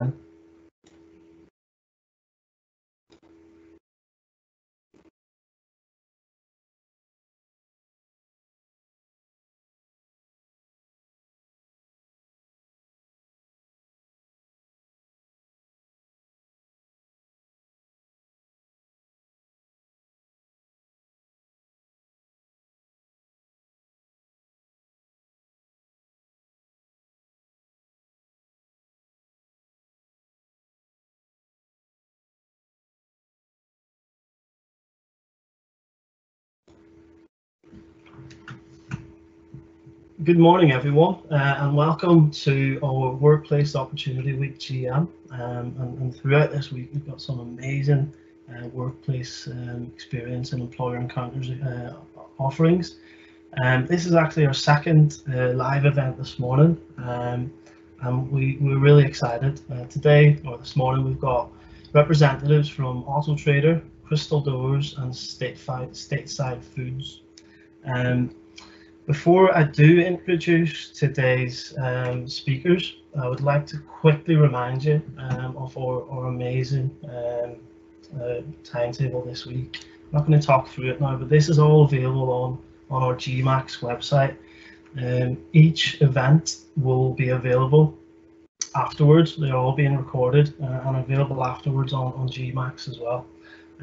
them Good morning, everyone, uh, and welcome to our Workplace Opportunity Week GM. Um, and, and, throughout this week, we've got some amazing uh, workplace um, experience and employer encounters uh, offerings. Um, this is actually our second uh, live event this morning, um, and we, we're really excited. Uh, today, or this morning, we've got representatives from Auto Trader, Crystal Doors, and Stateside, Stateside Foods. Um, before I do introduce today's um, speakers, I would like to quickly remind you um, of our, our amazing um, uh, timetable this week. I'm not going to talk through it now, but this is all available on, on our GMACS website. Um, each event will be available afterwards. They're all being recorded uh, and available afterwards on, on GMACS as well.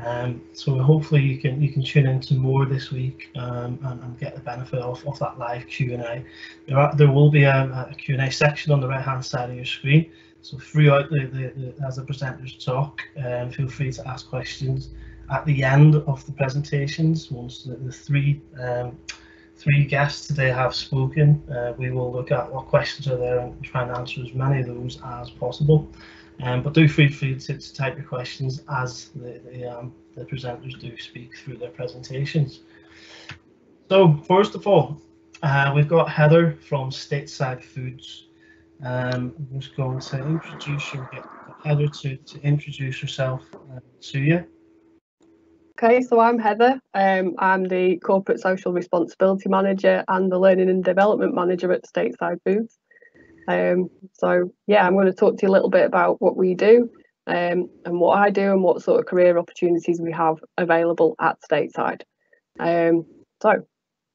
Um, so hopefully you can you can tune into more this week um, and, and, get the benefit of, of that live Q&A. There, are, there will be a, a Q&A section on the right hand side of your screen. So throughout the, the, the as the presenters talk, um, feel free to ask questions. At the end of the presentations, once the, the three um, three guests today have spoken, uh, we will look at what questions are there and try and answer as many of those as possible. Um, but do feel free to, to, type your questions as the, the, um, the presenters do speak through their presentations. So first of all, uh, we've got Heather from Stateside Foods. Um, I'm just going to introduce you, Heather to, to introduce herself uh, to you. Okay, so I'm Heather. Um, I'm the Corporate Social Responsibility Manager and the Learning and Development Manager at Stateside Foods. Um, so yeah, I'm going to talk to you a little bit about what we do um, and what I do and what sort of career opportunities we have available at Stateside. Um, so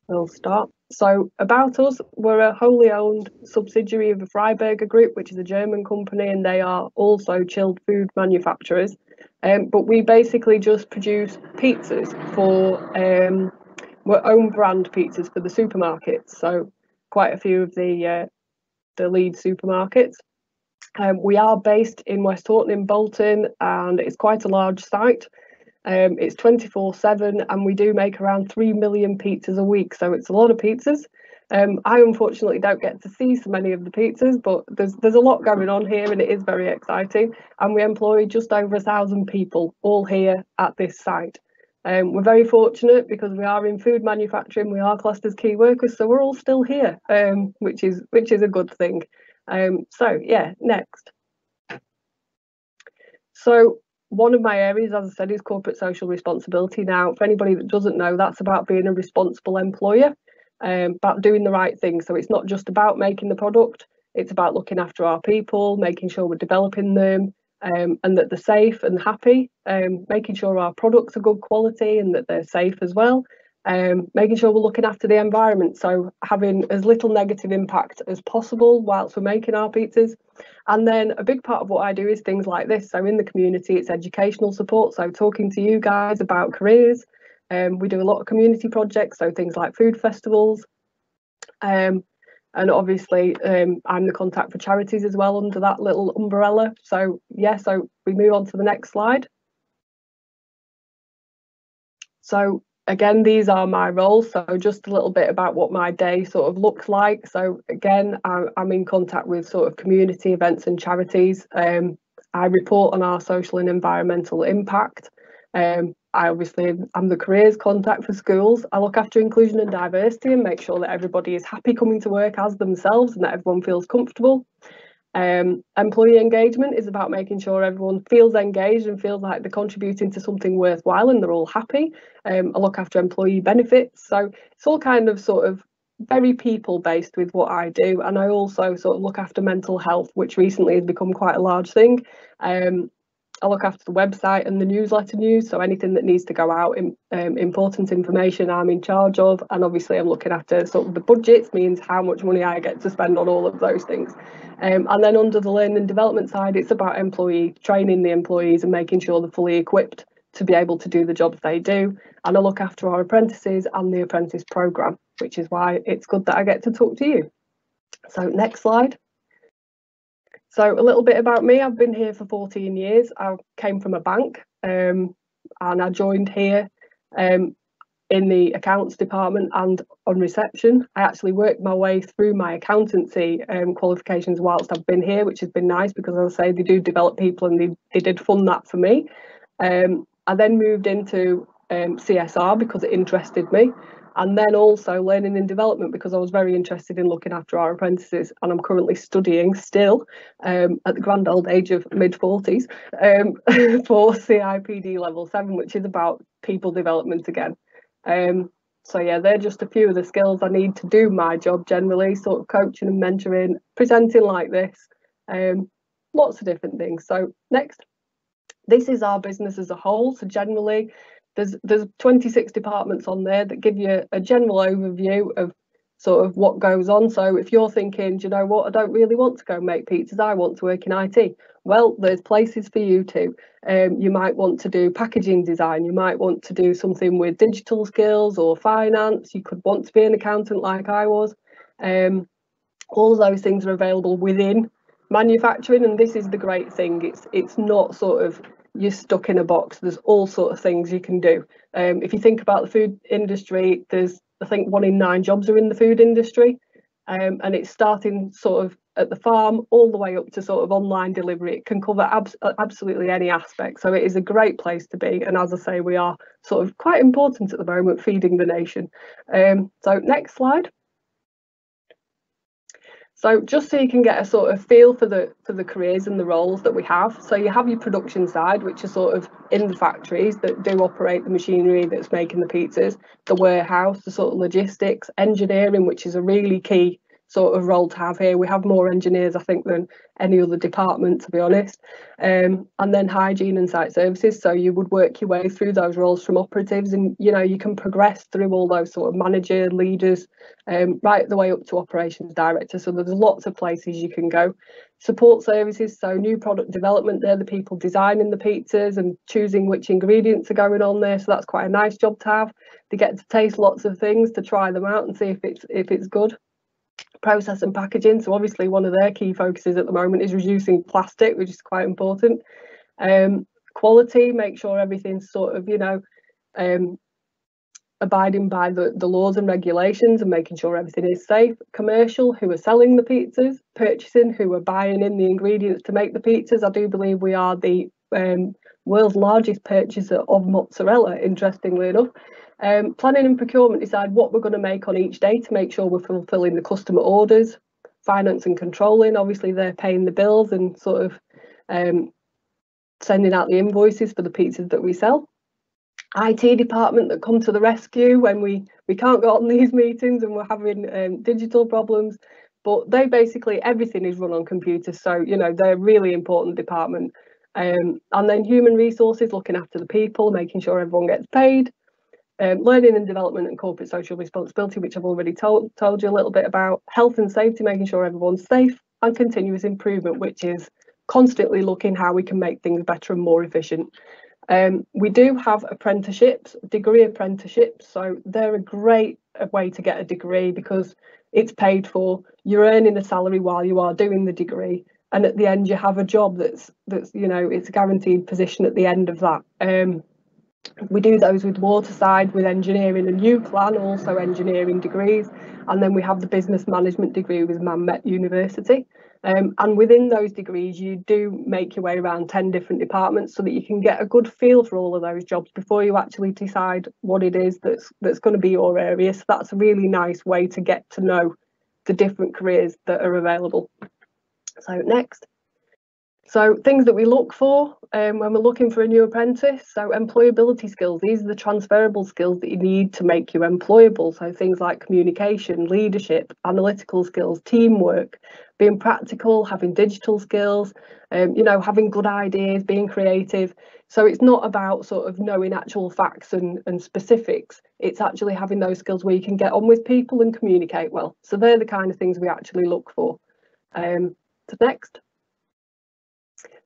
we'll start. So about us, we're a wholly owned subsidiary of the Freiberger Group, which is a German company, and they are also chilled food manufacturers. Um, but we basically just produce pizzas for um, we're own brand pizzas for the supermarkets. So quite a few of the uh, the lead supermarkets. Um, we are based in Westhoughton in Bolton, and it's quite a large site. Um, it's 24 7, and we do make around 3 million pizzas a week, so it's a lot of pizzas. Um, I unfortunately don't get to see so many of the pizzas, but there's there's a lot going on here, and it is very exciting. And we employ just over a thousand people all here at this site. Um, we're very fortunate because we are in food manufacturing, we are classed as key workers, so we're all still here, um, which is which is a good thing. Um, so yeah, next. So one of my areas, as I said, is corporate social responsibility. Now, for anybody that doesn't know, that's about being a responsible employer, um, about doing the right thing. So it's not just about making the product, it's about looking after our people, making sure we're developing them, um, and that they're safe and happy, um, making sure our products are good quality and that they're safe as well, um, making sure we're looking after the environment, so having as little negative impact as possible whilst we're making our pizzas. And then a big part of what I do is things like this. So in the community, it's educational support, so talking to you guys about careers. Um, we do a lot of community projects, so things like food festivals. Um, and obviously um, I'm the contact for charities as well under that little umbrella. So yeah, so we move on to the next slide. So again, these are my roles. So just a little bit about what my day sort of looks like. So again, I'm in contact with sort of community events and charities. Um, I report on our social and environmental impact. Um, I obviously am the careers contact for schools. I look after inclusion and diversity and make sure that everybody is happy coming to work as themselves and that everyone feels comfortable. Um, employee engagement is about making sure everyone feels engaged and feels like they're contributing to something worthwhile and they're all happy. Um, I look after employee benefits. So it's all kind of sort of very people based with what I do, and I also sort of look after mental health, which recently has become quite a large thing. Um, I look after the website and the newsletter news, so anything that needs to go out, in, um, important information I'm in charge of, and obviously I'm looking after sort of the budgets, means how much money I get to spend on all of those things. Um, and then under the learning and development side, it's about employee training the employees and making sure they're fully equipped to be able to do the jobs they do. And I look after our apprentices and the apprentice programme, which is why it's good that I get to talk to you. So next slide. So a little bit about me, I've been here for 14 years. I came from a bank um, and I joined here um, in the accounts department and on reception. I actually worked my way through my accountancy um, qualifications whilst I've been here, which has been nice because as I say, they do develop people and they, they did fund that for me. Um, I then moved into um, CSR because it interested me and then also learning and development because I was very interested in looking after our apprentices and I'm currently studying still um, at the grand old age of mid 40s um, for CIPD level 7 which is about people development again. Um, so yeah, they're just a few of the skills I need to do my job generally, sort of coaching and mentoring, presenting like this, um, lots of different things. So next, this is our business as a whole. So generally, there's there's 26 departments on there that give you a general overview of sort of what goes on. So if you're thinking, do you know what, I don't really want to go make pizzas, I want to work in IT. Well, there's places for you to. Um, you might want to do packaging design, you might want to do something with digital skills or finance, you could want to be an accountant like I was. Um, all those things are available within manufacturing and this is the great thing it's it's not sort of you're stuck in a box. There's all sort of things you can do. Um, if you think about the food industry, there's I think one in nine jobs are in the food industry, um, and it's starting sort of at the farm all the way up to sort of online delivery. It can cover abs absolutely any aspect. So it is a great place to be. And as I say, we are sort of quite important at the moment, feeding the nation. Um, so next slide. So just so you can get a sort of feel for the for the careers and the roles that we have. So you have your production side, which are sort of in the factories that do operate the machinery that's making the pizzas, the warehouse, the sort of logistics, engineering, which is a really key sort of role to have here. We have more engineers, I think, than any other department, to be honest. Um, and then hygiene and site services. So you would work your way through those roles from operatives, and you know you can progress through all those sort of manager, leaders, um, right the way up to operations director. So there's lots of places you can go. Support services, so new product development. They're the people designing the pizzas and choosing which ingredients are going on there. So that's quite a nice job to have. They get to taste lots of things to try them out and see if it's if it's good process and packaging. So obviously one of their key focuses at the moment is reducing plastic, which is quite important. Um, quality, make sure everything's sort of, you know, um, abiding by the, the laws and regulations and making sure everything is safe. Commercial, who are selling the pizzas, purchasing, who are buying in the ingredients to make the pizzas. I do believe we are the um, world's largest purchaser of mozzarella, interestingly enough. Um, planning and procurement decide what we're going to make on each day to make sure we're fulfilling the customer orders. Finance and controlling, obviously they're paying the bills and sort of um, sending out the invoices for the pizzas that we sell. IT department that come to the rescue when we, we can't go on these meetings and we're having um, digital problems. But they basically, everything is run on computers. So, you know, they're a really important department. Um, and then human resources, looking after the people, making sure everyone gets paid um, learning and development and corporate social responsibility, which I've already told, told you a little bit about, health and safety, making sure everyone's safe, and continuous improvement, which is constantly looking how we can make things better and more efficient. Um, we do have apprenticeships, degree apprenticeships, so they're a great way to get a degree because it's paid for. You're earning a salary while you are doing the degree, and at the end you have a job that's that's you know it's a guaranteed position at the end of that. Um, we do those with Waterside, with engineering and UCLan, also engineering degrees. And then we have the business management degree with Manmet University. Um, and within those degrees, you do make your way around 10 different departments so that you can get a good feel for all of those jobs before you actually decide what it is that's, that's going to be your area. So that's a really nice way to get to know the different careers that are available. So next. So things that we look for um, when we're looking for a new apprentice. So employability skills, these are the transferable skills that you need to make you employable. So things like communication, leadership, analytical skills, teamwork, being practical, having digital skills, um, you know, having good ideas, being creative. So it's not about sort of knowing actual facts and, and specifics. It's actually having those skills where you can get on with people and communicate well. So they're the kind of things we actually look for. Um, so next.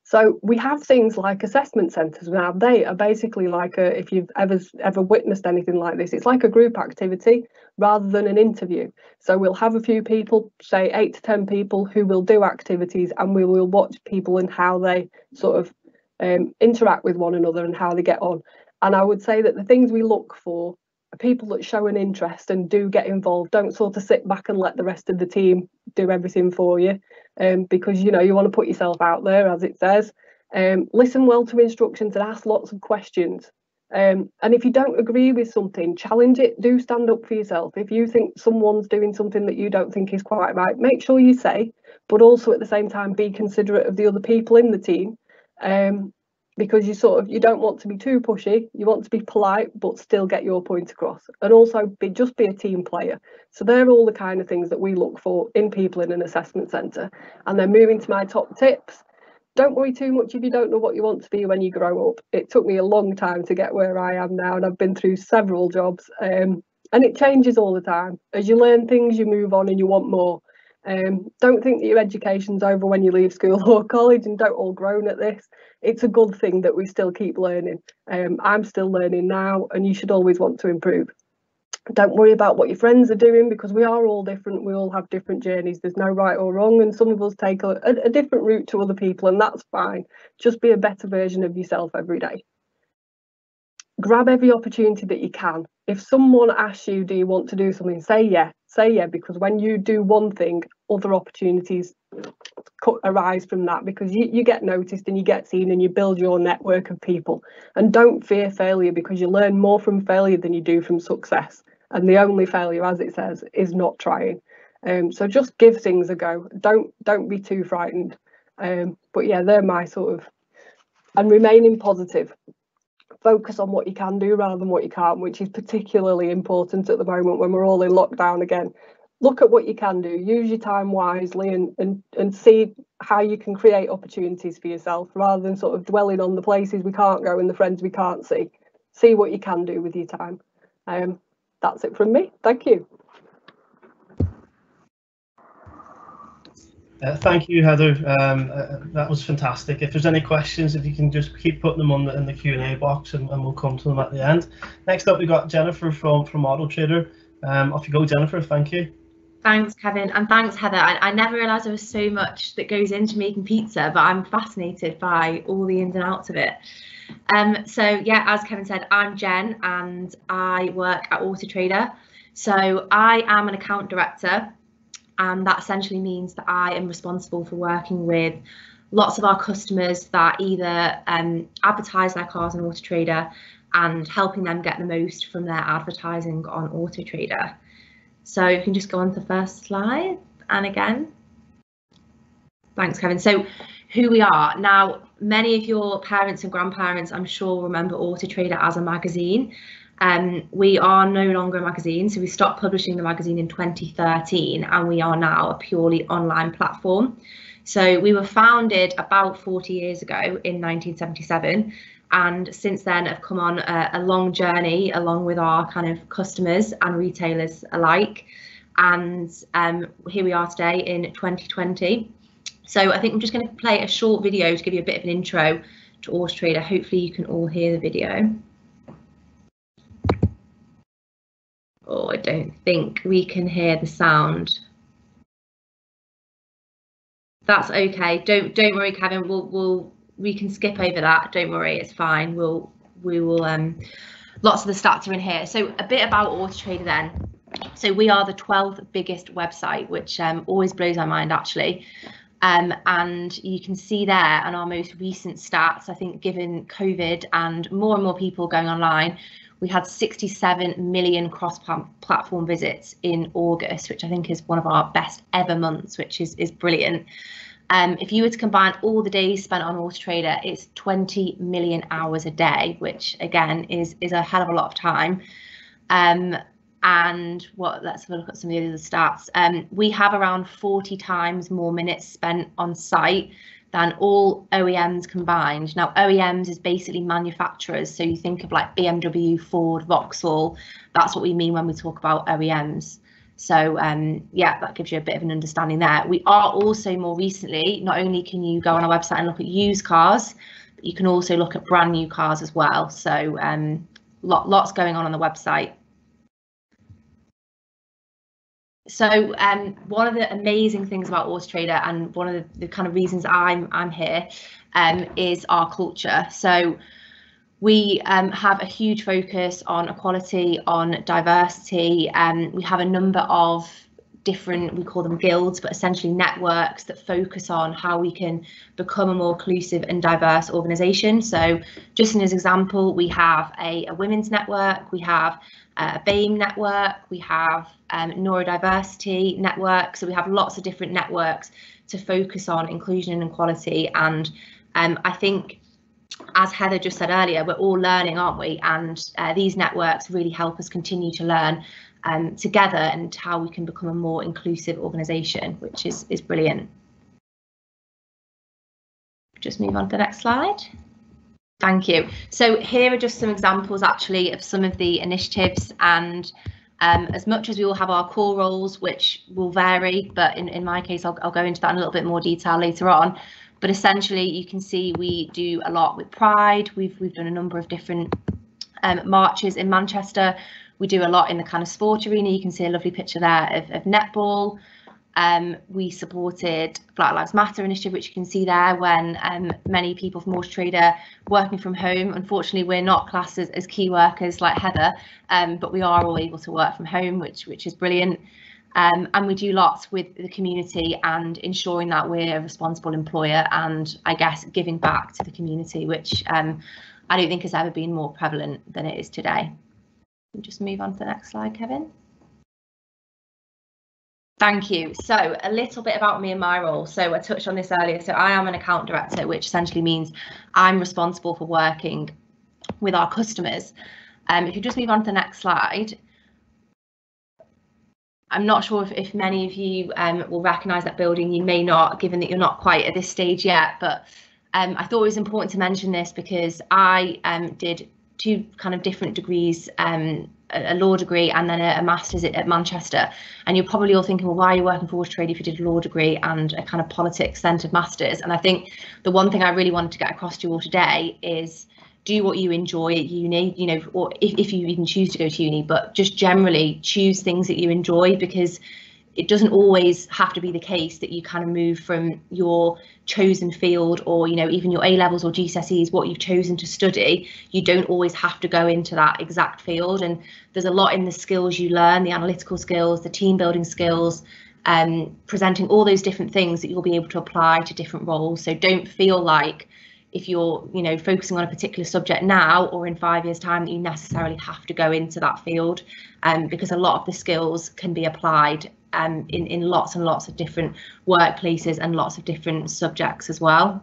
So we have things like assessment centres now. They are basically like a, if you've ever ever witnessed anything like this, it's like a group activity rather than an interview. So we'll have a few people, say eight to ten people, who will do activities, and we will watch people and how they sort of um, interact with one another and how they get on. And I would say that the things we look for people that show an interest and do get involved. Don't sort of sit back and let the rest of the team do everything for you um, because you know you want to put yourself out there as it says. Um, listen well to instructions and ask lots of questions. Um, and if you don't agree with something challenge it do stand up for yourself. If you think someone's doing something that you don't think is quite right make sure you say but also at the same time be considerate of the other people in the team. Um, because you sort of you don't want to be too pushy. You want to be polite but still get your point across. And also be just be a team player. So they're all the kind of things that we look for in people in an assessment centre. And then moving to my top tips. Don't worry too much if you don't know what you want to be when you grow up. It took me a long time to get where i am now and i've been through several jobs um, and it changes all the time. As you learn things you move on and you want more um, don't think that your education's over when you leave school or college and don't all groan at this. It's a good thing that we still keep learning. Um, I'm still learning now and you should always want to improve. Don't worry about what your friends are doing because we are all different. We all have different journeys. There's no right or wrong and some of us take a, a, different route to other people and that's fine. Just be a better version of yourself every day grab every opportunity that you can. If someone asks you, do you want to do something, say yeah say yeah because when you do one thing other opportunities arise from that because you, you get noticed and you get seen and you build your network of people. And don't fear failure because you learn more from failure than you do from success. And the only failure as it says is not trying. Um, so just give things a go. Don't don't be too frightened. Um, but yeah they're my sort of and remaining positive focus on what you can do rather than what you can't, which is particularly important at the moment when we're all in lockdown again. Look at what you can do, use your time wisely and, and, and see how you can create opportunities for yourself rather than sort of dwelling on the places we can't go and the friends we can't see. See what you can do with your time. Um, that's it from me. Thank you. Uh, thank you, Heather. Um, uh, that was fantastic. If there's any questions, if you can just keep putting them on the, in the Q and A box, and, and, we'll come to them at the end. Next up, we've got Jennifer from from Auto Trader. Um, off you go, Jennifer. Thank you. Thanks, Kevin, and thanks, Heather. I, I never realised there was so much that goes into making pizza, but I'm fascinated by all the ins and outs of it. Um, so yeah, as Kevin said, I'm Jen, and I work at Auto Trader. So I am an account director and that essentially means that I am responsible for working with lots of our customers that either um, advertise their cars on Auto Trader and helping them get the most from their advertising on Auto Trader. So you can just go on to the first slide and again. Thanks, Kevin. So who we are. Now, many of your parents and grandparents, I'm sure, remember Auto Trader as a magazine. Um, we are no longer a magazine, so we stopped publishing the magazine in 2013 and we are now a purely online platform. So we were founded about 40 years ago in 1977 and since then have come on a, a long journey along with our kind of customers and retailers alike. And um, here we are today in 2020. So I think I'm just going to play a short video to give you a bit of an intro to Auto Trader. Hopefully you can all hear the video. Oh, I don't think we can hear the sound. That's okay. Don't don't worry, Kevin. We'll we'll we can skip over that. Don't worry, it's fine. We'll we will um lots of the stats are in here. So a bit about Auto Trader then. So we are the 12th biggest website, which um, always blows my mind actually. Um, and you can see there on our most recent stats, I think given COVID and more and more people going online, we had 67 million cross-platform visits in August, which I think is one of our best ever months, which is, is brilliant. Um, if you were to combine all the days spent on Auto Trader, it's 20 million hours a day, which again is is a hell of a lot of time. Um, and what let's have a look at some of the other stats. Um, we have around 40 times more minutes spent on site than all OEMs combined. Now, OEMs is basically manufacturers. So you think of like BMW, Ford, Vauxhall. That's what we mean when we talk about OEMs. So um, yeah, that gives you a bit of an understanding there. We are also more recently, not only can you go on our website and look at used cars, but you can also look at brand new cars as well. So um, lot, lots going on on the website. So um, one of the amazing things about Auto Trader and one of the, the kind of reasons I'm I'm here um, is our culture. So we um, have a huge focus on equality, on diversity. Um, we have a number of different, we call them guilds, but essentially networks that focus on how we can become a more inclusive and diverse organisation. So just as an example, we have a, a women's network, we have a BAME network, we have um, neurodiversity network. So we have lots of different networks to focus on inclusion and equality. And um, I think, as Heather just said earlier, we're all learning, aren't we? And uh, these networks really help us continue to learn um, together and how we can become a more inclusive organisation, which is, is brilliant. Just move on to the next slide. Thank you. So here are just some examples actually of some of the initiatives and um, as much as we all have our core roles, which will vary, but in, in my case, I'll, I'll go into that in a little bit more detail later on. But essentially, you can see we do a lot with Pride. We've we've done a number of different um, marches in Manchester. We do a lot in the kind of sport arena. You can see a lovely picture there of, of netball. Um, we supported Black Lives Matter initiative, which you can see there when um, many people from Auto Trader working from home. Unfortunately, we're not classed as, as key workers like Heather, um, but we are all able to work from home, which which is brilliant. Um, and we do lots with the community and ensuring that we're a responsible employer and I guess giving back to the community, which um, I don't think has ever been more prevalent than it is today. Just move on to the next slide, Kevin. Thank you. So a little bit about me and my role. So I touched on this earlier. So I am an account director, which essentially means I'm responsible for working with our customers. Um, if you just move on to the next slide, I'm not sure if, if many of you um, will recognise that building. You may not, given that you're not quite at this stage yet. But um, I thought it was important to mention this because I um, did two kind of different degrees um, a law degree and then a, a master's at, at, Manchester. And you're probably all thinking, well, why are you working for Auto Trade if you did a law degree and a kind of politics centered master's? And I think the one thing I really wanted to get across to you all today is do what you enjoy at uni, you know, or if, if you even choose to go to uni, but just generally choose things that you enjoy because it doesn't always have to be the case that you kind of move from your chosen field or you know even your A levels or GCSEs what you've chosen to study. You don't always have to go into that exact field. And there's a lot in the skills you learn the analytical skills the team building skills um, presenting all those different things that you'll be able to apply to different roles. So don't feel like if you're you know focusing on a particular subject now or in five years time that you necessarily have to go into that field um, because a lot of the skills can be applied um, in, in lots and lots of different workplaces and lots of different subjects as well.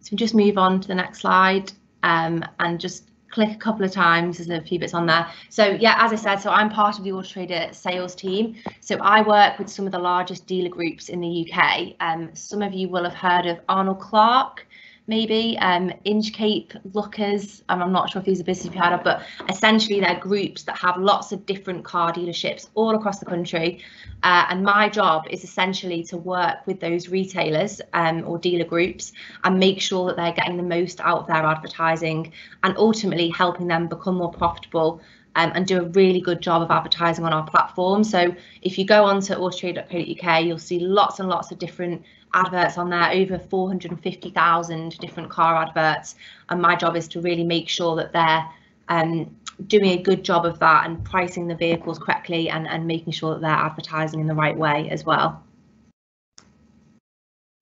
So just move on to the next slide um, and just click a couple of times. There's a few bits on there. So yeah, as I said, so I'm part of the Auto Trader sales team. So I work with some of the largest dealer groups in the UK. Um, some of you will have heard of Arnold Clark maybe um, Inchcape, Lookers. I'm not sure if these are businesses you've but essentially they're groups that have lots of different car dealerships all across the country. Uh, and my job is essentially to work with those retailers um, or dealer groups and make sure that they're getting the most out of their advertising and ultimately helping them become more profitable um, and do a really good job of advertising on our platform. So if you go on to autotrader.co.uk, you'll see lots and lots of different adverts on there, over 450,000 different car adverts. And my job is to really make sure that they're um, doing a good job of that and pricing the vehicles correctly and, and making sure that they're advertising in the right way as well.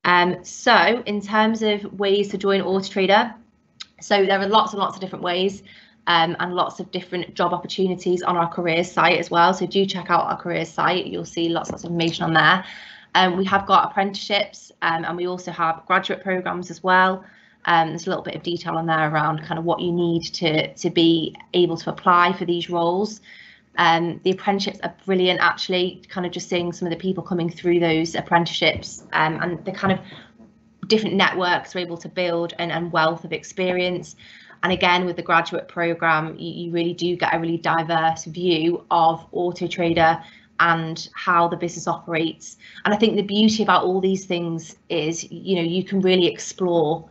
Um, so in terms of ways to join Auto Trader, so there are lots and lots of different ways um, and lots of different job opportunities on our careers site as well. So do check out our careers site. You'll see lots, lots of information on there. Um, we have got apprenticeships um, and we also have graduate programs as well. Um, there's a little bit of detail on there around kind of what you need to to be able to apply for these roles. Um, the apprenticeships are brilliant, actually. Kind of just seeing some of the people coming through those apprenticeships um, and the kind of different networks we're able to build and, and wealth of experience. And again, with the graduate program, you, you really do get a really diverse view of Auto Trader and how the business operates. And I think the beauty about all these things is, you know, you can really explore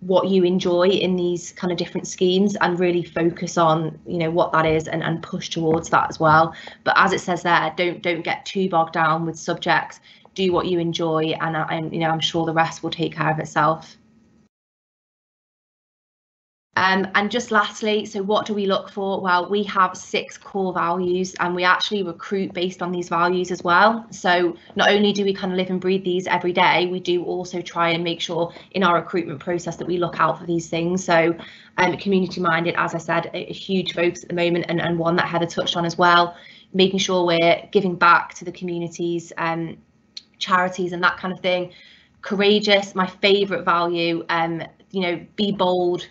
what you enjoy in these kind of different schemes and really focus on you know what that is and, and push towards that as well. But as it says there don't don't get too bogged down with subjects. Do what you enjoy and, and you know i'm sure the rest will take care of itself um, and just lastly, so what do we look for? Well, we have six core values and we actually recruit based on these values as well. So not only do we kind of live and breathe these every day, we do also try and make sure in our recruitment process that we look out for these things. So um, community minded, as I said, a, a huge focus at the moment and, and one that Heather touched on as well, making sure we're giving back to the communities, um, charities and that kind of thing. Courageous, my favourite value, um, you know, be bold,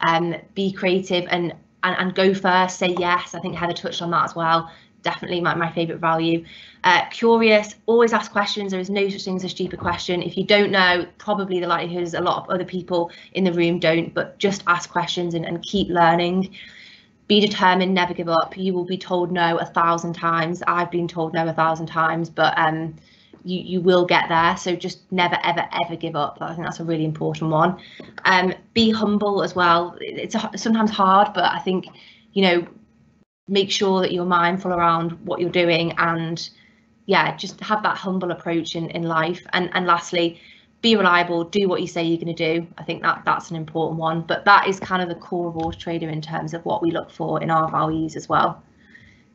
um, be creative and, and and go first, say yes. I think Heather touched on that as well. Definitely my, my favourite value. Uh, curious, always ask questions. There is no such thing as a stupid question. If you don't know, probably the likelihood is a lot of other people in the room don't, but just ask questions and, and keep learning. Be determined, never give up. You will be told no a thousand times. I've been told no a thousand times, but um, you you will get there so just never ever ever give up. I think that's a really important one. Um be humble as well. It's a, sometimes hard but i think you know make sure that you're mindful around what you're doing and yeah just have that humble approach in in life. And and lastly be reliable. Do what you say you're going to do. I think that that's an important one but that is kind of the core of auto trader in terms of what we look for in our values as well.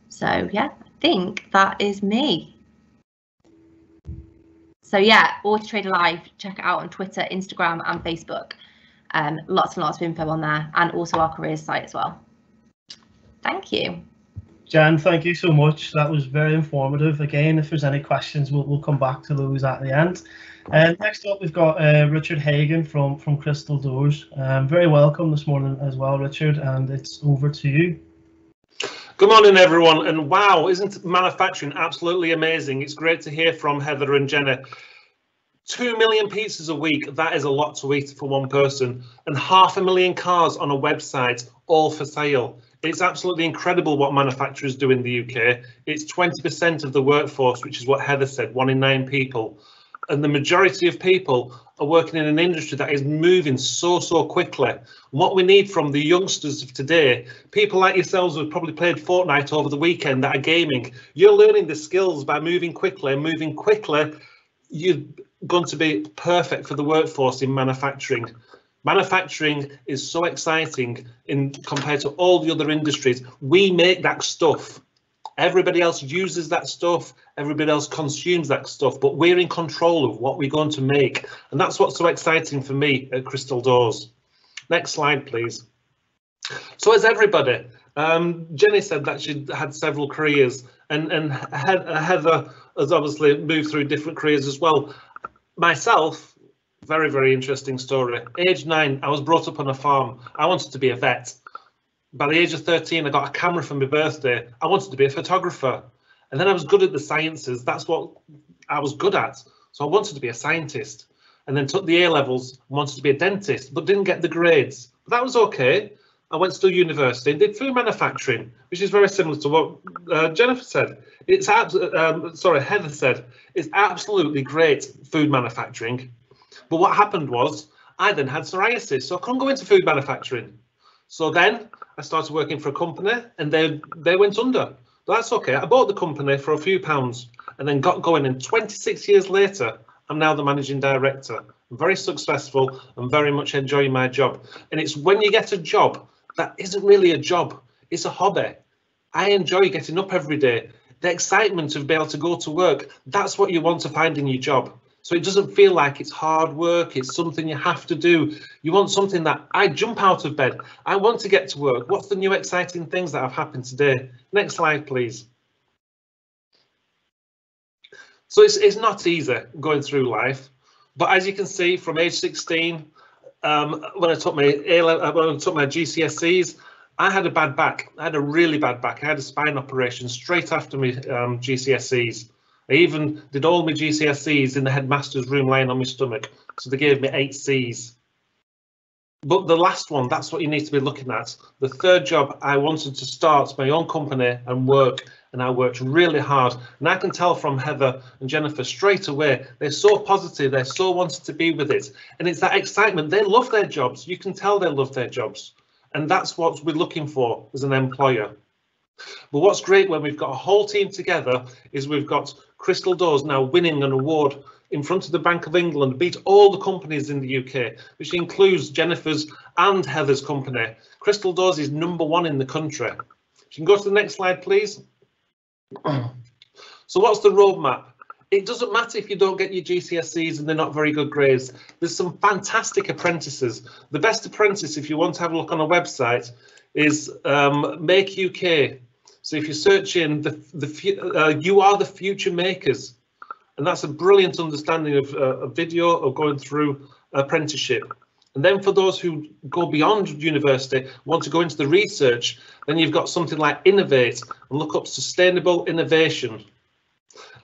So yeah i think that is me so yeah, Auto Trader Live, check it out on Twitter, Instagram, and Facebook. Um, lots and lots of info on there, and also our careers site as well. Thank you. Jan, thank you so much. That was very informative. Again, if there's any questions, we'll, we'll come back to those at the end. Uh, next up, we've got uh, Richard Hagan from, from Crystal Doors. Um, very welcome this morning as well, Richard, and it's over to you. Good morning, everyone. And wow, isn't manufacturing absolutely amazing? It's great to hear from Heather and Jenna. Two million pizzas a week, that is a lot to eat for one person. And half a million cars on a website, all for sale. It's absolutely incredible what manufacturers do in the UK. It's 20% of the workforce, which is what Heather said, one in nine people. And the majority of people are working in an industry that is moving so, so quickly. What we need from the youngsters of today, people like yourselves who have probably played Fortnite over the weekend that are gaming, you're learning the skills by moving quickly and moving quickly, you're going to be perfect for the workforce in manufacturing. Manufacturing is so exciting in compared to all the other industries. We make that stuff Everybody else uses that stuff, everybody else consumes that stuff, but we're in control of what we're going to make. And that's what's so exciting for me at Crystal Doors. Next slide, please. So as everybody, um, Jenny said that she had several careers and, and Heather has obviously moved through different careers as well. Myself, very, very interesting story. Age nine, I was brought up on a farm. I wanted to be a vet by the age of 13, I got a camera for my birthday. I wanted to be a photographer. And then I was good at the sciences. That's what I was good at. So I wanted to be a scientist. And then took the A levels, wanted to be a dentist, but didn't get the grades. But that was okay. I went to university and did food manufacturing, which is very similar to what uh, Jennifer said. It's um, sorry, Heather said it's absolutely great food manufacturing. But what happened was I then had psoriasis, so I couldn't go into food manufacturing. So then I started working for a company and they they went under. But that's okay. I bought the company for a few pounds and then got going. And 26 years later, I'm now the managing director. I'm very successful and very much enjoying my job. And it's when you get a job that isn't really a job, it's a hobby. I enjoy getting up every day. The excitement of being able to go to work, that's what you want to find in your job. So it doesn't feel like it's hard work, it's something you have to do. You want something that I jump out of bed, I want to get to work. What's the new exciting things that have happened today? Next slide, please. So it's, it's not easy going through life, but as you can see from age 16, um, when I took my A uh, when I took my GCSEs, I had a bad back. I had a really bad back. I had a spine operation straight after my um, GCSEs. I even did all my GCSEs in the headmaster's room lying on my stomach. So they gave me eight C's. But the last one, that's what you need to be looking at. The third job, I wanted to start my own company and work, and I worked really hard. And I can tell from Heather and Jennifer straight away, they're so positive, they're so wanted to be with it. And it's that excitement, they love their jobs. You can tell they love their jobs. And that's what we're looking for as an employer. But what's great when we've got a whole team together is we've got Crystal Doors now winning an award in front of the Bank of England, beat all the companies in the UK, which includes Jennifer's and Heather's company. Crystal Doors is number one in the country. You can go to the next slide, please. So what's the roadmap? It doesn't matter if you don't get your GCSEs and they're not very good grades. There's some fantastic apprentices. The best apprentice, if you want to have a look on a website, is um, Make UK. So if you search in the, the uh, you are the future makers, and that's a brilliant understanding of uh, a video of going through apprenticeship. And then for those who go beyond university, want to go into the research, then you've got something like Innovate and look up sustainable innovation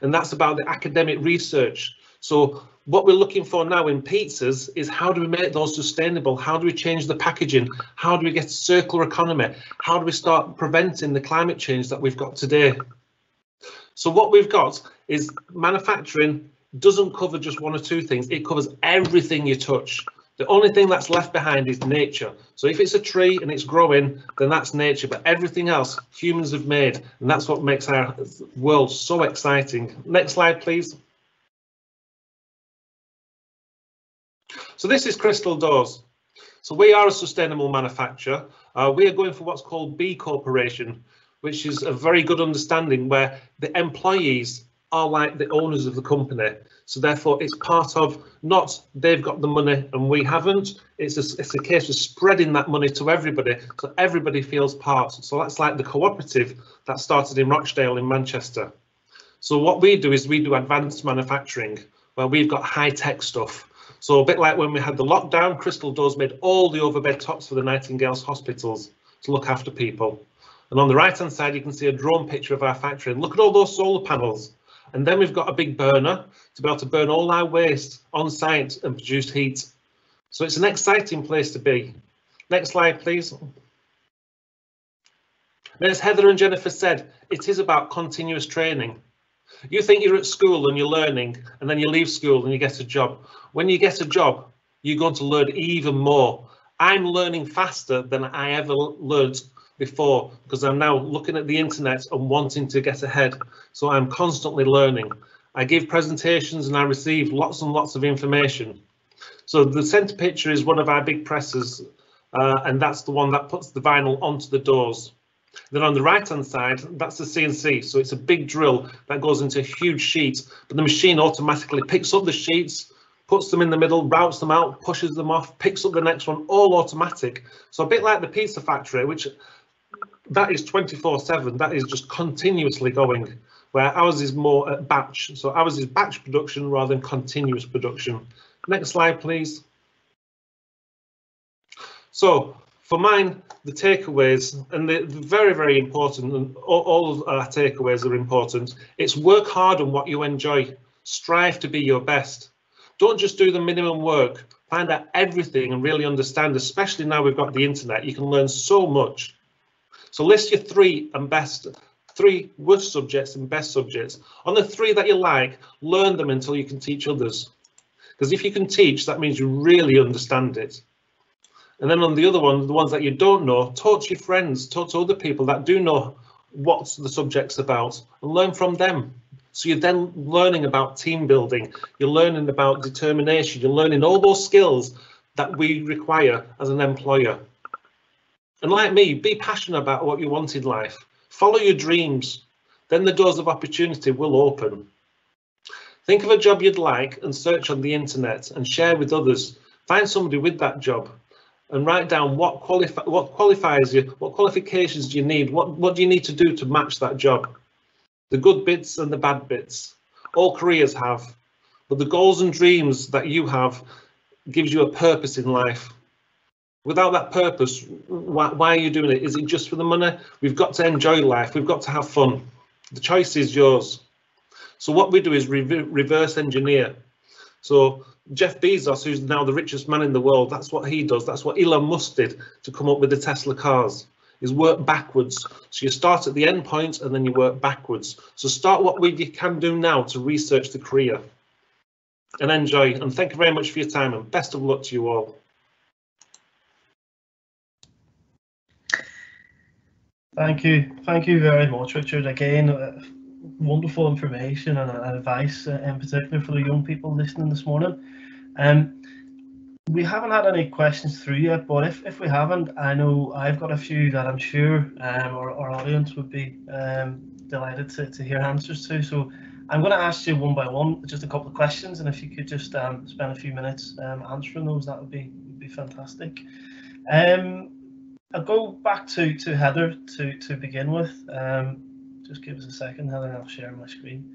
and that's about the academic research. So what we're looking for now in pizzas is how do we make those sustainable? How do we change the packaging? How do we get a circular economy? How do we start preventing the climate change that we've got today? So what we've got is manufacturing doesn't cover just one or two things. It covers everything you touch. The only thing that's left behind is nature. So if it's a tree and it's growing, then that's nature. But everything else humans have made, and that's what makes our world so exciting. Next slide, please. So this is Crystal Doors. So we are a sustainable manufacturer. Uh, we are going for what's called B Corporation, which is a very good understanding where the employees are like the owners of the company. So therefore, it's part of not they've got the money and we haven't. It's a, it's a case of spreading that money to everybody, so everybody feels part. So that's like the cooperative that started in Rochdale in Manchester. So what we do is we do advanced manufacturing, where we've got high tech stuff. So a bit like when we had the lockdown, Crystal Doors made all the overbed tops for the Nightingales hospitals to look after people. And on the right hand side, you can see a drone picture of our factory. And look at all those solar panels. And then we've got a big burner to be able to burn all our waste on site and produce heat. So it's an exciting place to be. Next slide, please. As Heather and Jennifer said, it is about continuous training. You think you're at school and you're learning, and then you leave school and you get a job. When you get a job, you're going to learn even more. I'm learning faster than I ever learned before because I'm now looking at the internet and wanting to get ahead. So I'm constantly learning. I give presentations and I receive lots and lots of information. So the center picture is one of our big presses uh, and that's the one that puts the vinyl onto the doors. Then on the right hand side, that's the CNC. So it's a big drill that goes into a huge sheet, but the machine automatically picks up the sheets, puts them in the middle, routes them out, pushes them off, picks up the next one, all automatic. So a bit like the pizza factory, which that is 24 7 that is just continuously going where ours is more at batch so ours is batch production rather than continuous production next slide please so for mine the takeaways and the, the very very important and all, all of our takeaways are important it's work hard on what you enjoy strive to be your best don't just do the minimum work find out everything and really understand especially now we've got the internet you can learn so much so list your three and best, three worst subjects and best subjects. On the three that you like, learn them until you can teach others. Because if you can teach, that means you really understand it. And then on the other one, the ones that you don't know, talk to your friends, talk to other people that do know what the subject's about and learn from them. So you're then learning about team building, you're learning about determination, you're learning all those skills that we require as an employer. And like me, be passionate about what you want in life. Follow your dreams. Then the doors of opportunity will open. Think of a job you'd like and search on the internet and share with others. Find somebody with that job and write down what, qualifi what qualifies you, what qualifications do you need, what, what do you need to do to match that job. The good bits and the bad bits. All careers have. But the goals and dreams that you have gives you a purpose in life. Without that purpose, why, why are you doing it? Is it just for the money? We've got to enjoy life. We've got to have fun. The choice is yours. So what we do is re reverse engineer. So Jeff Bezos, who's now the richest man in the world, that's what he does. That's what Elon Musk did to come up with the Tesla cars is work backwards. So you start at the end point and then you work backwards. So start what we can do now to research the career and enjoy. And thank you very much for your time and best of luck to you all. Thank you. Thank you very much, Richard. Again, uh, wonderful information and, advice uh, in particular for the young people listening this morning. Um, we haven't had any questions through yet, but if, if we haven't, I know I've got a few that I'm sure um, our, our audience would be um, delighted to, to hear answers to. So I'm going to ask you one by one just a couple of questions, and if you could just um, spend a few minutes um, answering those, that would be would be fantastic. Um, I'll go back to, to Heather to, to begin with. Um, just give us a second, Heather, I'll share my screen.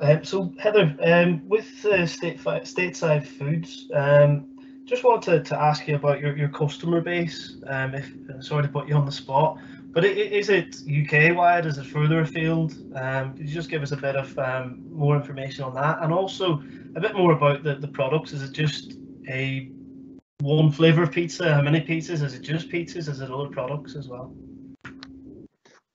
Um, so Heather, um, with uh, state stateside foods, um, just wanted to, ask you about your, your customer base. Um, if sorry to put you on the spot, but it, is it UK wide? Is it further afield? Um, could you just give us a bit of um, more information on that, and also a bit more about the, the products? Is it just a one flavor of pizza? How many pizzas? Is it just pizzas? Is it other products as well?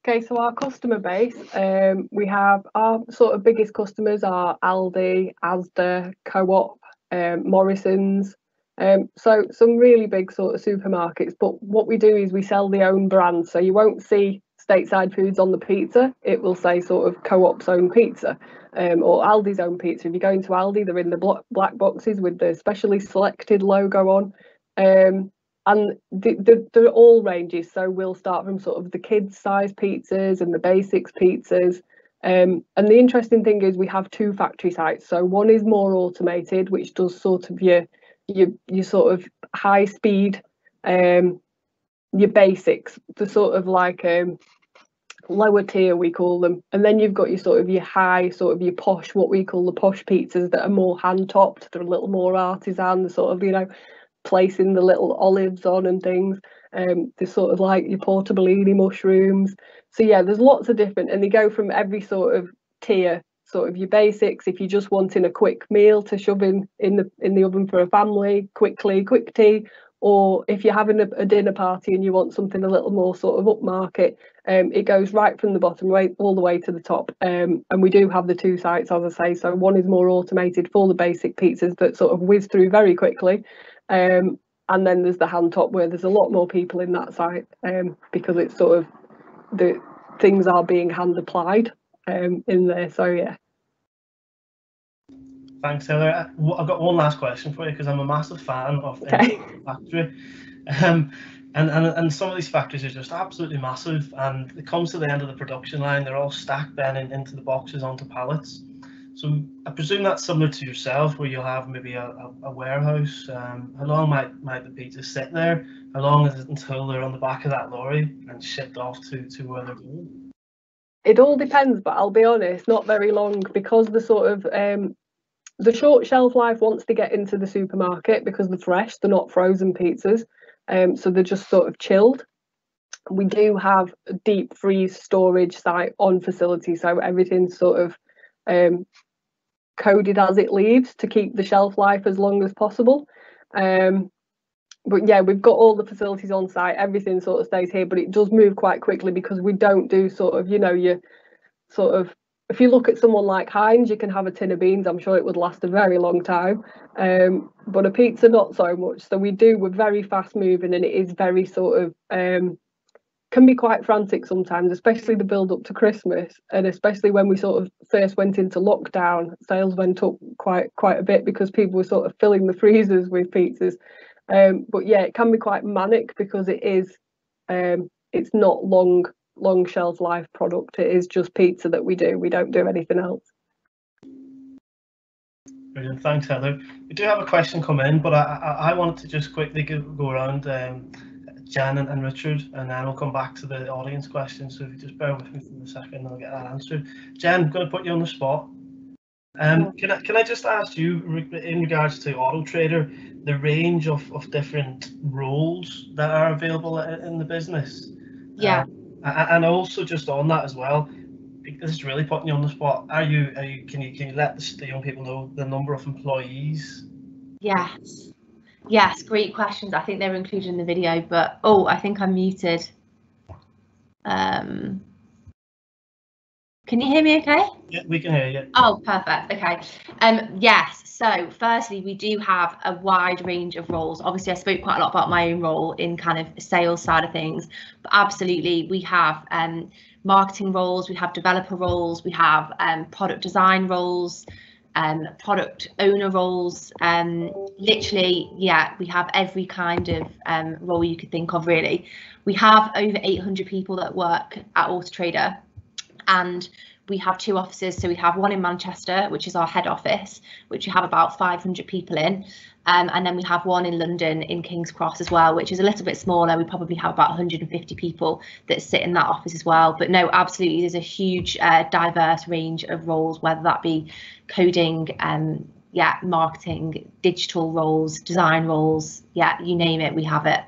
Okay, so our customer base, um, we have our sort of biggest customers are Aldi, Asda, Co-op, um, Morrison's. Um, so some really big sort of supermarkets. But what we do is we sell the own brand. So you won't see stateside foods on the pizza. It will say sort of Co-op's own pizza um, or Aldi's own pizza. If you go into Aldi, they're in the black boxes with the specially selected logo on. Um, and the, the, they're all ranges. So we'll start from sort of the kids' size pizzas and the basics pizzas. Um, and the interesting thing is we have two factory sites. So one is more automated, which does sort of your your your sort of high speed, um, your basics, the sort of like um, lower tier we call them, and then you've got your sort of your high, sort of your posh, what we call the posh pizzas that are more hand topped. They're a little more artisan, the sort of you know placing the little olives on and things. Um, there's sort of like your portabellini mushrooms. So yeah, there's lots of different, and they go from every sort of tier, sort of your basics. If you're just wanting a quick meal to shove in in the in the oven for a family quickly, quick tea, or if you're having a, a dinner party and you want something a little more sort of upmarket, um, it goes right from the bottom right all the way to the top. Um, and we do have the two sites, as I say. So one is more automated for the basic pizzas that sort of whiz through very quickly, um, and then there's the hand top where there's a lot more people in that site um, because it's sort of the things are being hand applied um, in there. So yeah. Thanks, Heather. I've got one last question for you because I'm a massive fan of okay. factory. Um, and, and, and some of these factories are just absolutely massive and it comes to the end of the production line, they're all stacked then in, into the boxes onto pallets. So I presume that's similar to yourself, where you'll have maybe a, a, a warehouse. Um, how long might might the pizzas sit there? How long is it until they're on the back of that lorry and shipped off to to where they're going? It all depends, but I'll be honest, not very long because the sort of um, the short shelf life once they get into the supermarket because they're fresh, they're not frozen pizzas, um, so they're just sort of chilled. We do have a deep freeze storage site on facility, so everything's sort of um, coded as it leaves to keep the shelf life as long as possible. Um, but yeah, we've got all the facilities on site, everything sort of stays here, but it does move quite quickly because we don't do sort of, you know, your sort of if you look at someone like Heinz, you can have a tin of beans. I'm sure it would last a very long time. Um, but a pizza, not so much. So we do, we're very fast moving and it is very sort of um, can be quite frantic sometimes, especially the build up to Christmas, and especially when we sort of first went into lockdown. Sales went up quite quite a bit because people were sort of filling the freezers with pizzas. Um, but yeah, it can be quite manic because it is um, it's not long long shelf life product. It is just pizza that we do. We don't do anything else. Brilliant, thanks Heather. We do have a question come in, but I I, I wanted to just quickly go, go around. Um, Jen and, and Richard, and then we'll come back to the audience questions. So if you just bear with me for a second, I'll get that answered. Jen, I'm going to put you on the spot. Um, can I can I just ask you in regards to Auto Trader, the range of, of different roles that are available in the business? Yeah. Um, and also just on that as well, this is really putting you on the spot. Are you, are you can you can you let the, the young people know the number of employees? Yes. Yes, great questions. I think they're included in the video, but oh, I think I'm muted. Um, can you hear me okay? Yeah, we can hear you. Oh, perfect. Okay. Um, yes. So, firstly, we do have a wide range of roles. Obviously, I spoke quite a lot about my own role in kind of sales side of things, but absolutely, we have um, marketing roles, we have developer roles, we have um, product design roles, um, product owner roles. Um, literally, yeah, we have every kind of um, role you could think of, really. We have over 800 people that work at Autotrader and we have two offices. So we have one in Manchester, which is our head office, which we have about 500 people in. Um, and then we have one in London in King's Cross as well, which is a little bit smaller. We probably have about 150 people that sit in that office as well. But no, absolutely, there's a huge uh, diverse range of roles, whether that be coding, um, yeah, marketing, digital roles, design roles, yeah, you name it, we have it.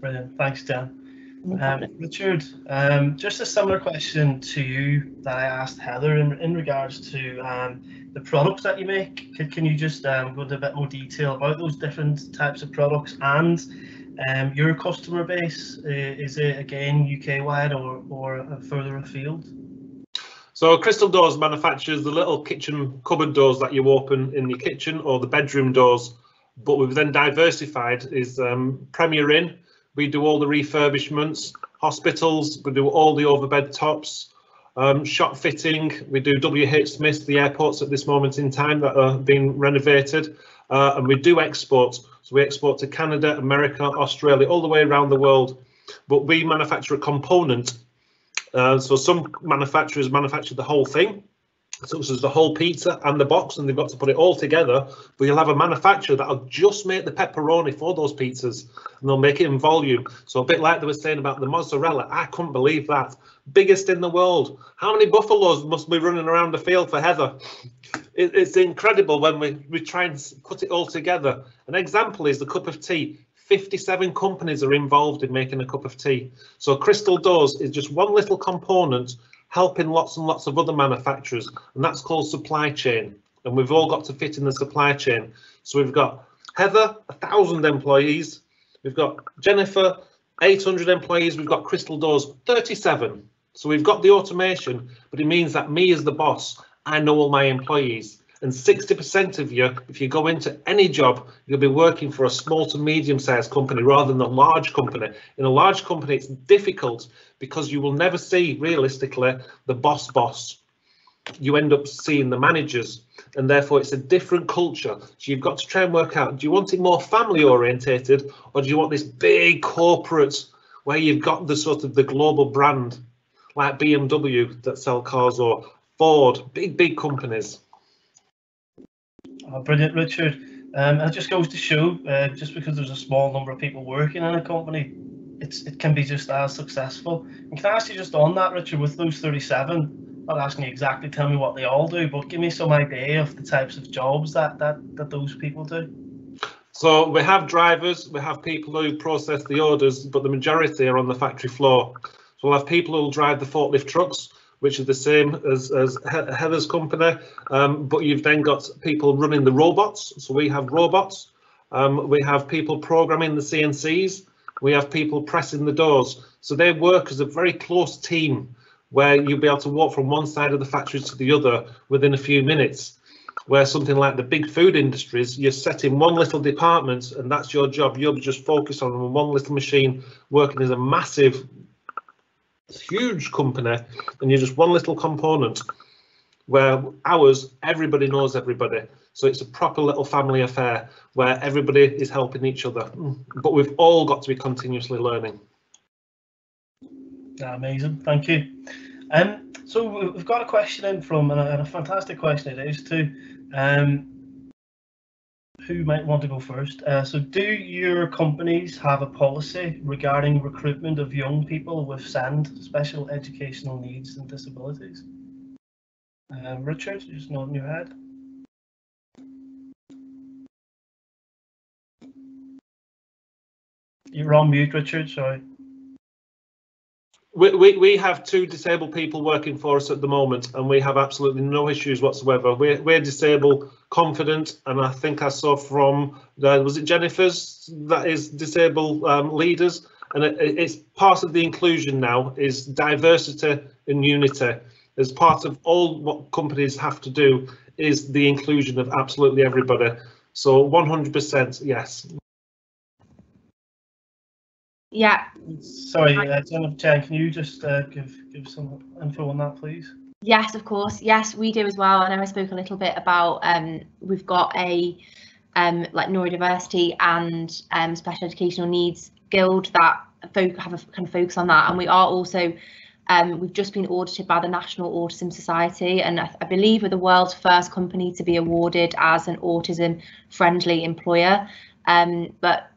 Brilliant, thanks, Jen. Um, Richard, um, just a similar question to you that I asked Heather in, in regards to um, the products that you make. Can, can you just um, go into a bit more detail about those different types of products and um, your customer base? Is it again UK wide or, or further afield? So Crystal Doors manufactures the little kitchen cupboard doors that you open in your kitchen or the bedroom doors, but we've then diversified is um, Premier Inn, we do all the refurbishments, hospitals, we do all the overbed tops, um, shop fitting, we do WH Smith, the airports at this moment in time that are being renovated, uh, and we do export. So we export to Canada, America, Australia, all the way around the world. But we manufacture a component. Uh, so some manufacturers manufacture the whole thing, so this is the whole pizza and the box, and they've got to put it all together. But you'll have a manufacturer that'll just make the pepperoni for those pizzas, and they'll make it in volume. So a bit like they were saying about the mozzarella, I couldn't believe that. Biggest in the world. How many buffaloes must be running around the field for Heather? It, it's incredible when we, we try and put it all together. An example is the cup of tea. 57 companies are involved in making a cup of tea. So Crystal Doors is just one little component helping lots and lots of other manufacturers, and that's called supply chain. And we've all got to fit in the supply chain. So we've got Heather, a thousand employees. We've got Jennifer, 800 employees. We've got Crystal Doors, 37. So we've got the automation, but it means that me as the boss, I know all my employees and 60% of you, if you go into any job, you'll be working for a small to medium sized company rather than a large company. In a large company, it's difficult because you will never see realistically the boss boss. You end up seeing the managers and therefore it's a different culture. So you've got to try and work out, do you want it more family orientated or do you want this big corporate where you've got the sort of the global brand like BMW that sell cars or Ford, big, big companies. Oh, brilliant, Richard. Um, it just goes to show, uh, just because there's a small number of people working in a company, it's it can be just as successful. And can I ask you just on that, Richard, with those 37, not asking you exactly tell me what they all do, but give me some idea of the types of jobs that that that those people do. So we have drivers, we have people who process the orders, but the majority are on the factory floor. So we'll have people who will drive the forklift trucks, which is the same as, as Heather's company, um, but you've then got people running the robots. So we have robots, um, we have people programming the CNCs, we have people pressing the doors. So they work as a very close team where you'll be able to walk from one side of the factory to the other within a few minutes. Where something like the big food industries, you're set in one little department and that's your job. You'll just focus on one little machine working as a massive huge company and you're just one little component where ours everybody knows everybody. So it's a proper little family affair where everybody is helping each other. But we've all got to be continuously learning. Amazing. Thank you. Um so we've got a question in from and a, and a fantastic question it is too. Um who might want to go first? Uh, so, do your companies have a policy regarding recruitment of young people with SEND, special educational needs and disabilities? Uh, Richard, just nodding your head. You're on mute, Richard. Sorry. We, we, we have two disabled people working for us at the moment and we have absolutely no issues whatsoever. We're, we're disabled confident and I think I saw from, was it Jennifer's that is disabled um, leaders and it, it's part of the inclusion now is diversity and unity. As part of all what companies have to do is the inclusion of absolutely everybody. So 100% yes. Yeah. Sorry, uh, can you just uh, give give some info on that, please? Yes, of course. Yes, we do as well. I know I spoke a little bit about um, we've got a um, like neurodiversity and um, special educational needs guild that folk have a kind of focus on that, and we are also um, we've just been audited by the National Autism Society, and I, I believe we're the world's first company to be awarded as an autism friendly employer. Um, but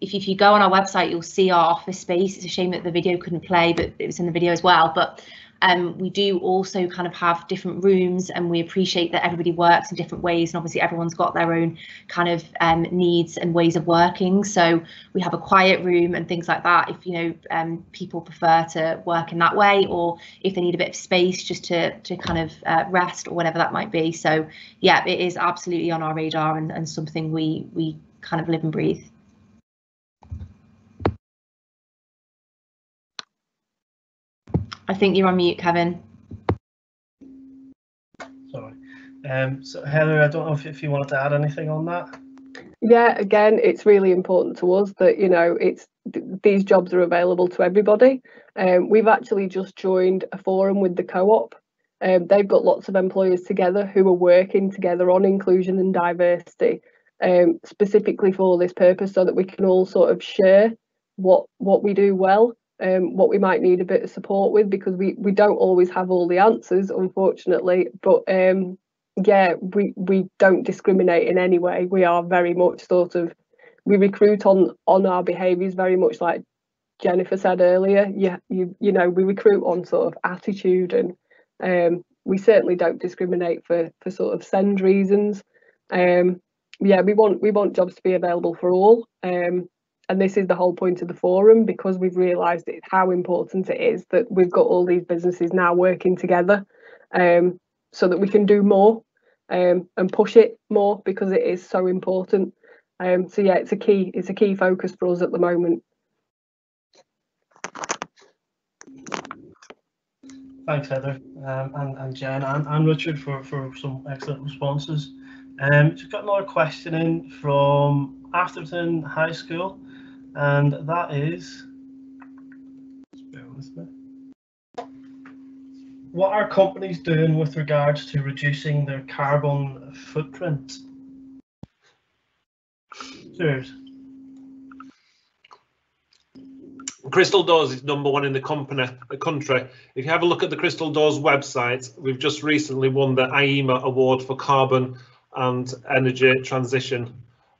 if, if you go on our website, you'll see our office space. It's a shame that the video couldn't play, but it was in the video as well. But um, we do also kind of have different rooms and we appreciate that everybody works in different ways and obviously everyone's got their own kind of um, needs and ways of working so we have a quiet room and things like that if you know um, people prefer to work in that way or if they need a bit of space just to to kind of uh, rest or whatever that might be so yeah it is absolutely on our radar and, and something we we kind of live and breathe I think you're on mute, Kevin. Sorry. Um, so Heather, I don't know if, if you wanted to add anything on that. Yeah, again, it's really important to us that you know it's th- these jobs are available to everybody. Um, we've actually just joined a forum with the co-op. Um, they've got lots of employers together who are working together on inclusion and diversity, um, specifically for this purpose, so that we can all sort of share what what we do well um, what we might need a bit of support with because we we don't always have all the answers unfortunately. But um, yeah we we don't discriminate in any way. We are very much sort of we recruit on on our behaviors very much like jennifer said earlier. Yeah you you know we recruit on sort of attitude and um, we certainly don't discriminate for for sort of SEND reasons. Um, yeah we want we want jobs to be available for all. Um, and this is the whole point of the forum because we've realised how important it is that we've got all these businesses now working together um, so that we can do more um, and push it more because it is so important. Um, so yeah, it's a key it's a key focus for us at the moment. Thanks, Heather, um, and, and Jen and, and Richard for, for some excellent responses. Um, just got another question in from Atherton High School and that is what are companies doing with regards to reducing their carbon footprint? Cheers. Crystal Doors is number one in the company, the country. If you have a look at the Crystal Doors website, we've just recently won the IEMA award for carbon and energy transition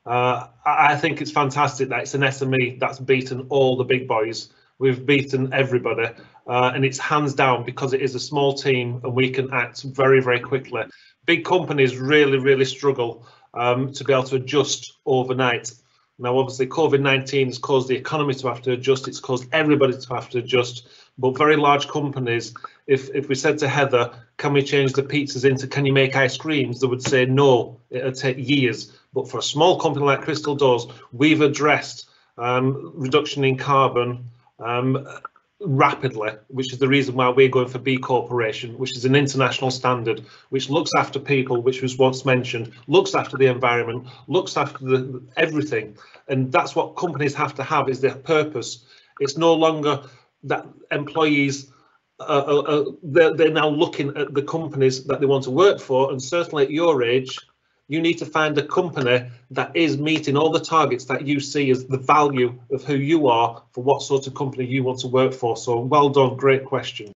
uh, I think it's fantastic that it's an SME that's beaten all the big boys. We've beaten everybody, uh, and it's hands down because it is a small team and we can act very, very quickly. Big companies really, really struggle um, to be able to adjust overnight. Now, obviously, COVID-19 has caused the economy to have to adjust. It's caused everybody to have to adjust. But very large companies, if if we said to Heather, can we change the pizzas into can you make ice creams? They would say no, it'll take years. But for a small company like Crystal Doors, we've addressed um, reduction in carbon um, rapidly, which is the reason why we're going for B Corporation, which is an international standard, which looks after people, which was once mentioned, looks after the environment, looks after the, everything. And that's what companies have to have is their purpose. It's no longer that employees uh, uh, uh, they're, they're now looking at the companies that they want to work for and certainly at your age you need to find a company that is meeting all the targets that you see as the value of who you are for what sort of company you want to work for. So well done. Great question.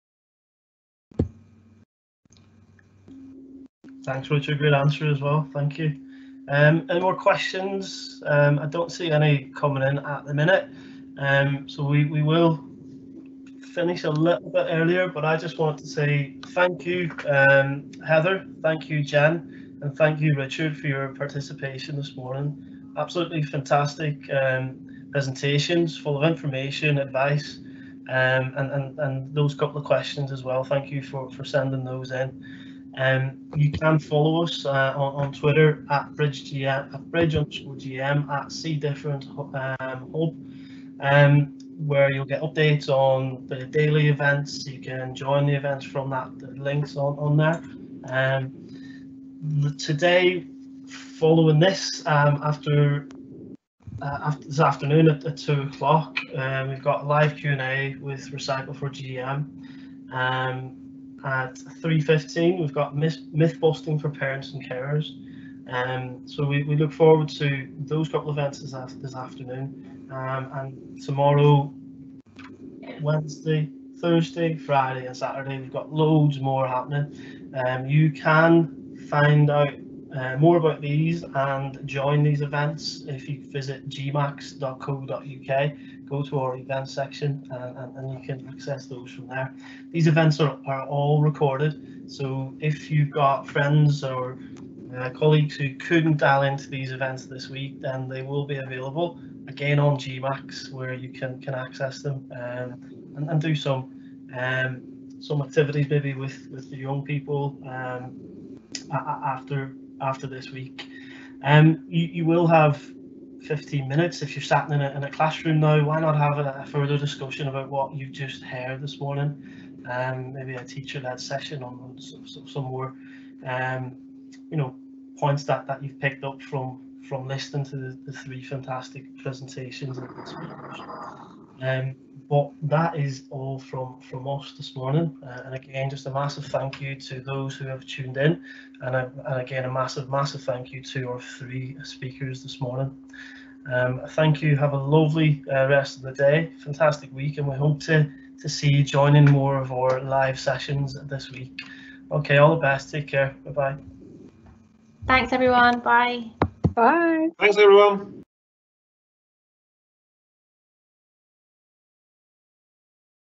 Thanks richard. Great answer as well. Thank you. Um, any more questions? Um, I don't see any coming in at the minute. Um, so we, we will finish a little bit earlier, but I just wanted to say thank you, um, Heather, thank you, Jen, and thank you, Richard, for your participation this morning. Absolutely fantastic um, presentations, full of information, advice, um, and, and, and those couple of questions as well. Thank you for, for sending those in. Um, you can follow us uh, on, on Twitter at bridgegm, at bridge underscore gm, at different um, hub, um, where you'll get updates on the daily events. You can join the events from that the links on, on there. Um, today, following this, um, after uh, after this afternoon at, at two o'clock, um, we've got a live Q and A with Recycle for GM. Um, at 3.15 we've got myth, myth busting for parents and carers. Um, so we, we look forward to those couple of events this, this afternoon. Um, and tomorrow wednesday thursday friday and saturday we've got loads more happening. Um, you can find out uh, more about these and join these events if you visit gmacs.co.uk go to our events section and, and, and, you can access those from there. These events are, are all recorded so if you've got friends or uh, colleagues who couldn't dial into these events this week then they will be available again on gmax where you can can access them um, and, and do some um, some activities maybe with with the young people um, after after this week. Um, you, you will have 15 minutes if you're sat in a, in a classroom now. Why not have a, a further discussion about what you've just heard this morning? Um, maybe a teacher-led session on, some, some, more, um, you know, points that, that you've picked up from from listening to the, the three fantastic presentations speakers. Um, but that is all from from us this morning. Uh, and again just a massive thank you to those who have tuned in. And, a, and again a massive massive thank you to our three speakers this morning. Um, thank you. Have a lovely uh, rest of the day. Fantastic week and we hope to to see you joining more of our live sessions this week. Okay all the best. Take care. Bye bye thanks everyone. Bye. Bye. Thanks everyone